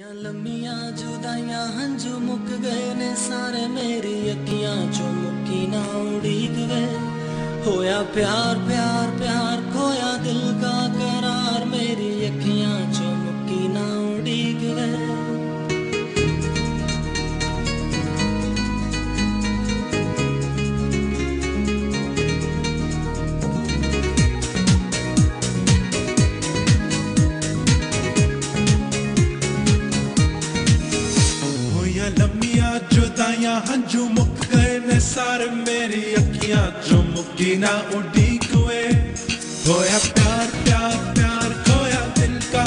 लम्मिया जुदाइया, हंजू मुक गए ने सारे मेरी अखियाँ जो मुकी ना उड़ीक गए। होया प्यार प्यार अखियाँ हंझू मुक गए ने सारे मेरी अखियाँ चुमकी ना उड़ी कुए होया प्यार प्यार प्यार खोया दिल का